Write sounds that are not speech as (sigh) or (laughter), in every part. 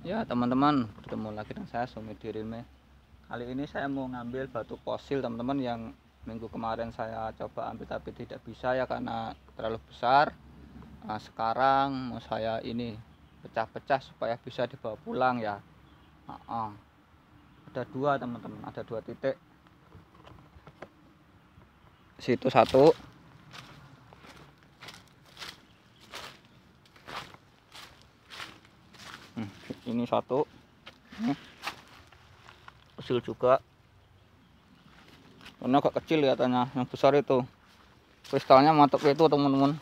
Ya teman-teman ketemu lagi dengan saya Sumi Dirime Kali ini saya mau ngambil batu fosil teman-teman yang minggu kemarin saya coba ambil tapi tidak bisa ya karena terlalu besar. Nah, Sekarang mau saya ini pecah-pecah supaya bisa dibawa pulang ya. Nah, uh. Ada dua teman-teman ada dua titik. Situ satu ini satu. Ini. Kecil juga. Ini agak kecil ya tanya yang besar itu. Kristalnya mantap itu teman-teman.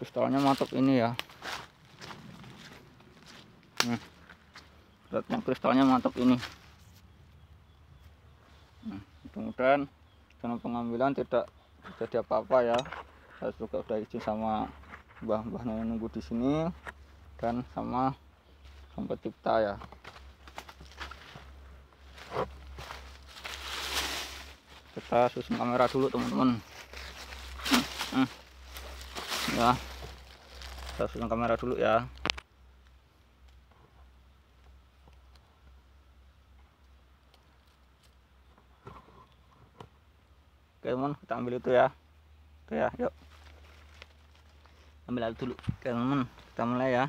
Kristalnya mantap ini ya. Nih. Beratnya kristalnya mantap ini. Nah, mudah-mudahan pengambilan tidak jadi apa-apa ya. Saya juga udah izin sama mbah-mbah nunggu di sini dan sama sampai cipta ya kita susun kamera dulu teman-teman ya kita susun kamera dulu ya oke teman kita ambil itu ya oke ya yuk ambil dulu oke teman kita mulai ya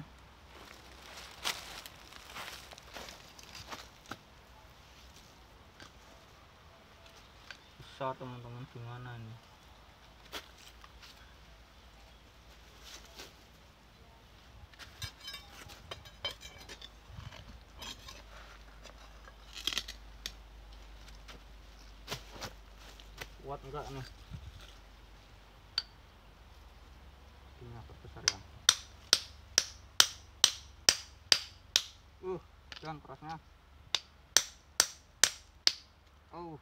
teman-teman gimana nih kuat enggak nih? Ini besar ya? Uh jangan kerasnya. Oh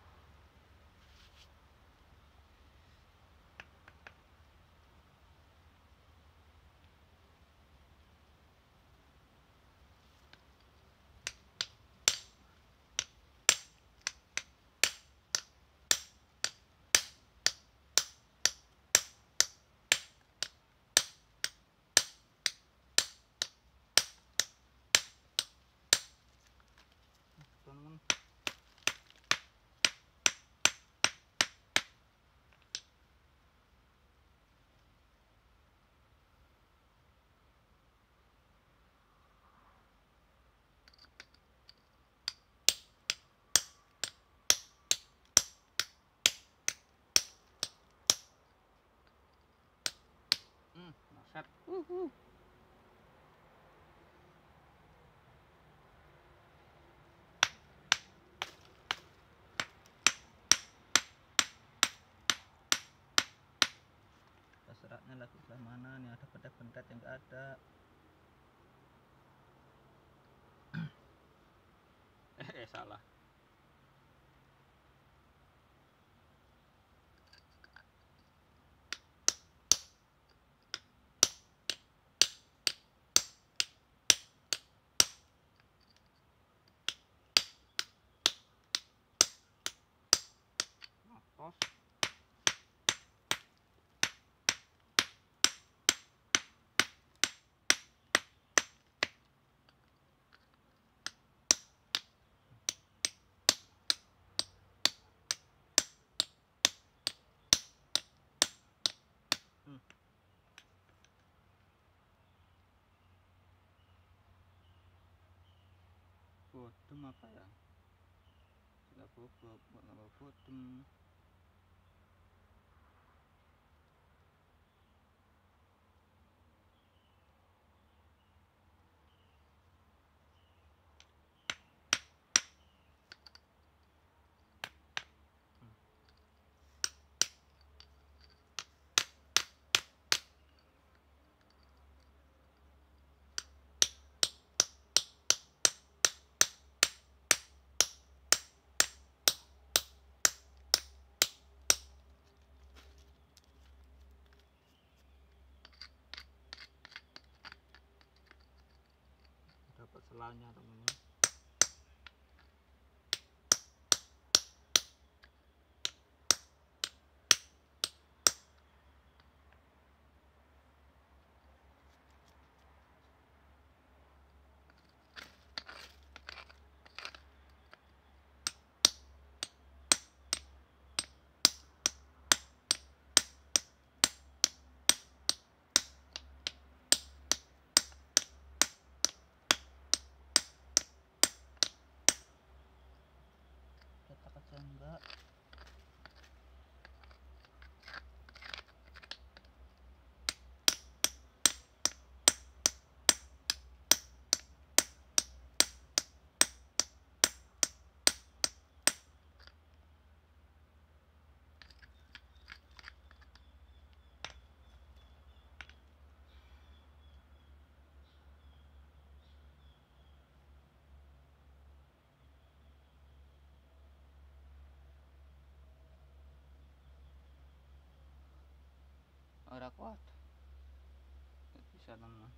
teman Hmm, maset. Uh, uh. seratnya lagi sebelah mana nih ada pentet-pentet yang enggak ada (clears throat) eh, eh salah Bodem apa ya? Tidak apa bodem? dapat selanya teman-teman ora kuat Nggak bisa teman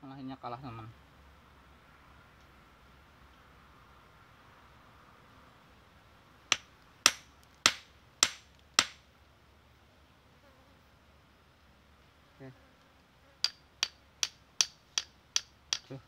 malahnya kalah teman Oke. Tuh.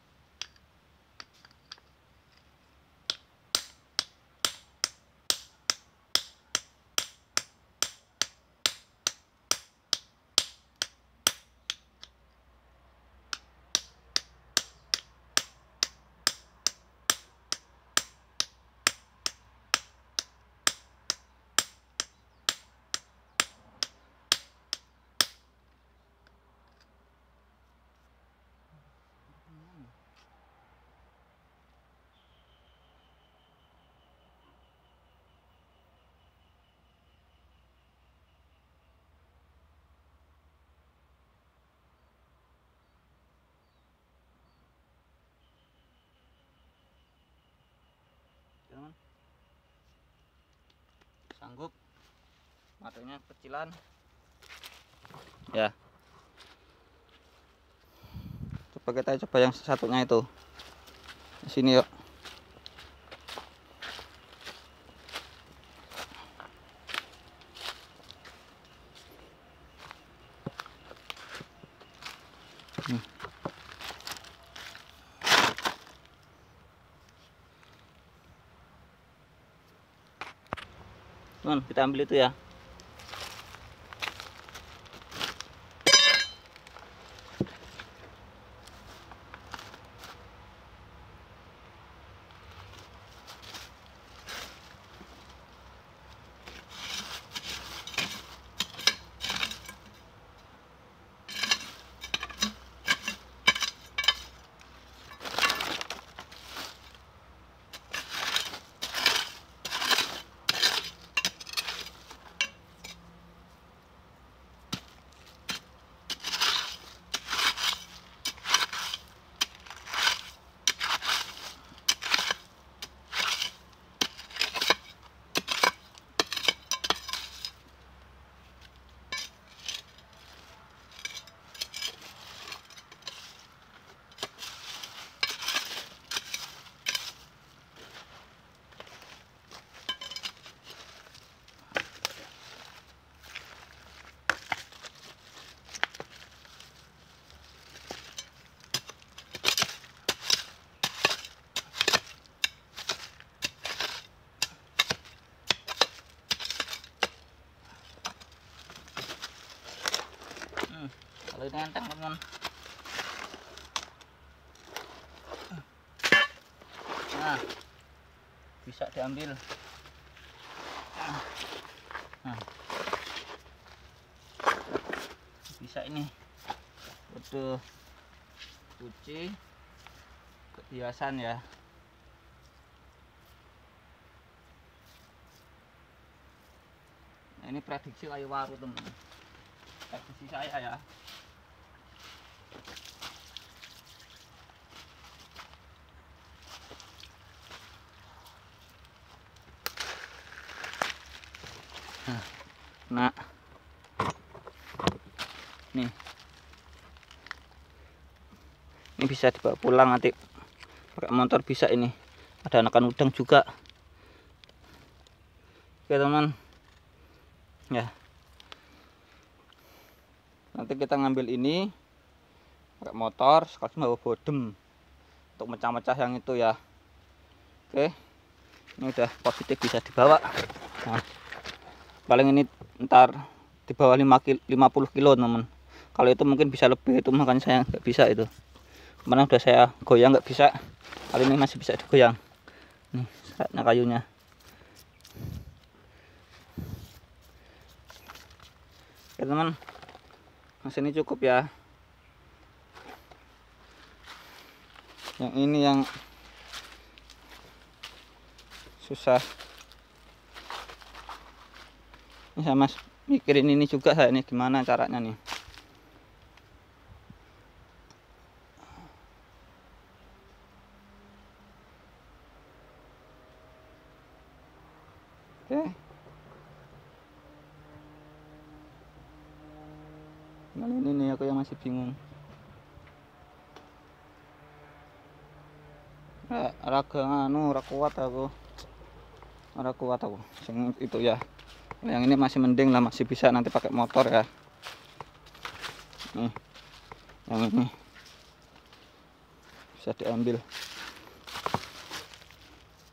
teman sanggup matanya kecilan ya coba kita coba yang satunya itu di sini yuk Hmm. Kita ambil itu ya. Hmm, kalau ini enteng teman. Nah, bisa diambil. Nah, bisa ini. Udah cuci kebiasaan ya. Nah, ini prediksi kayu waru teman prediksi saya ya nah, nih. Ini bisa dibawa pulang nanti. Pakai motor bisa ini. Ada anakan udang juga. Oke teman ya. Nanti kita ngambil ini. Pakai motor sekaligus bawa bodem. Untuk mecah-mecah yang itu ya. Oke. Ini udah positif bisa dibawa. Nah paling ini ntar di bawah 5 kilo, 50 kilo teman. Kalau itu mungkin bisa lebih itu makanya saya nggak bisa itu. Mana udah saya goyang nggak bisa. Kali ini masih bisa digoyang. Nih saatnya kayunya. Oke teman. Masih ini cukup ya. Yang ini yang susah ini saya mas mikirin ini juga saya ini gimana caranya nih. Oke. Nah ini nih aku yang masih bingung. Eh, raga anu ora kuat aku. Ora kuat aku. Sing itu ya yang ini masih mending lah masih bisa nanti pakai motor ya. Nih yang ini. Bisa diambil.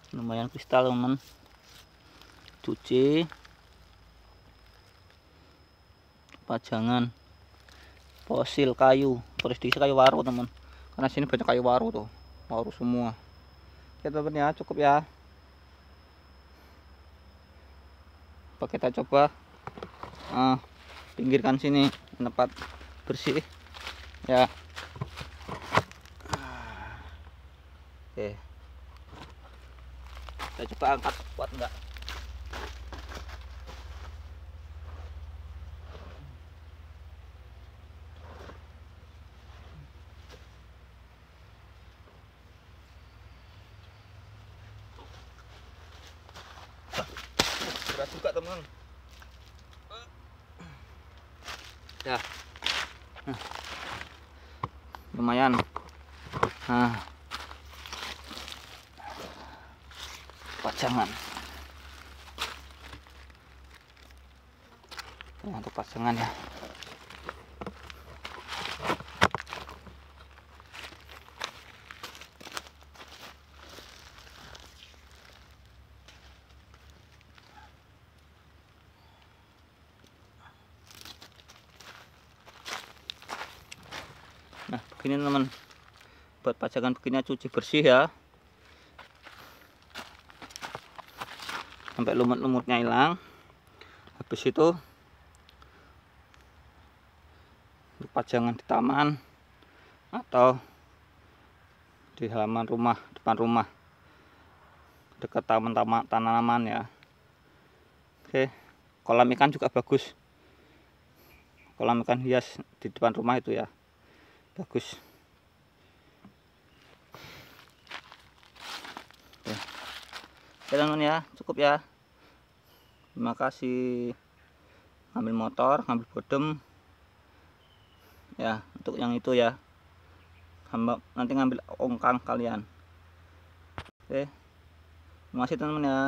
Lumayan kristal teman cuci. Pajangan. Fosil kayu. Prestis kayu waru teman karena sini banyak kayu waru tuh. Waru semua. Oke teman ya cukup ya Oke, kita coba uh, pinggirkan sini tempat bersih. Ya. Oke. Kita coba angkat kuat enggak berat juga teman ya Nah. lumayan nah pajangan Ini untuk pasangan ya Nah, begini teman. Buat pajangan begini cuci bersih ya. Sampai lumut-lumutnya hilang. Habis itu pajangan di taman atau di halaman rumah, depan rumah. Dekat taman-taman tanaman ya. Oke, kolam ikan juga bagus. Kolam ikan hias di depan rumah itu ya bagus Oke. Oke teman ya cukup ya. Terima kasih. Ngambil motor ngambil bodem. Ya untuk yang itu ya. Hamba nanti ngambil ongkang kalian. Oke. Terima kasih teman-teman ya